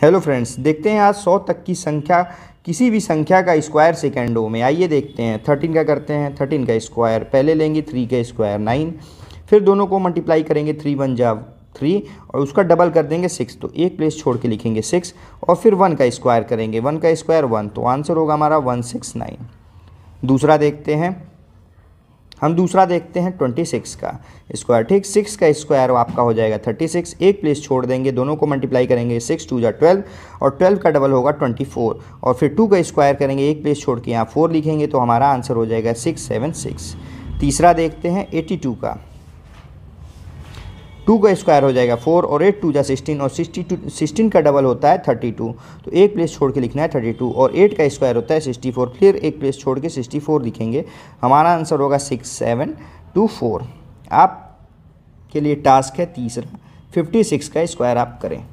Hello friends देखते हैं आज सौ तक की संख्या, किसी भी संख्या का स्क्वायर सेकेंडों में। आइए देखते हैं। थर्टीन का करते हैं। थर्टीन का स्क्वायर पहले लेंगे थ्री का स्क्वायर नाइन फिर दोनों को मल्टीप्लाई करेंगे थ्री वन जा थ्री और उसका डबल कर देंगे सिक्स तो एक प्लेस छोड़ के लिखेंगे सिक्स और फिर वन का स्क्वायर करेंगे। वन का स्क्वायर वन तो आंसर होगा हमारा वन सिक्स नाइन दूसरा देखते हैं। हम दूसरा देखते हैं ट्वेंटी सिक्स का। स्क्वायर ठीक सिक्स का स्क्वायर आपका हो जाएगा थर्टी सिक्स एक प्लेस छोड़ देंगे, दोनों को मल्टीप्लाई करेंगे सिक्स टू या ट्वेल्व और ट्वेल्व का डबल होगा ट्वेंटी फोर और फिर टू का स्क्वायर करेंगे, एक प्लेस छोड़ के यहाँ फोर लिखेंगे तो हमारा आंसर हो जाएगा सिक्स सेवन सिक्स तीसरा देखते हैं एटी टू का। टू का स्क्वायर हो जाएगा, फोर और एट, टू जा सिक्सटीन, और सिक्सटी टू सिक्सटीन का डबल होता है थर्टी टू तो एक प्लेस छोड़ के लिखना है थर्टी टू और एट का स्क्वायर होता है सिक्सटी फोर फिर एक प्लेस छोड़ के सिक्सटी फोर लिखेंगे हमारा आंसर होगा सिक्स, सेवन, टू, फोर। आप के लिए टास्क है तीसरा फिफ्टी सिक्स का स्क्वायर आप करें।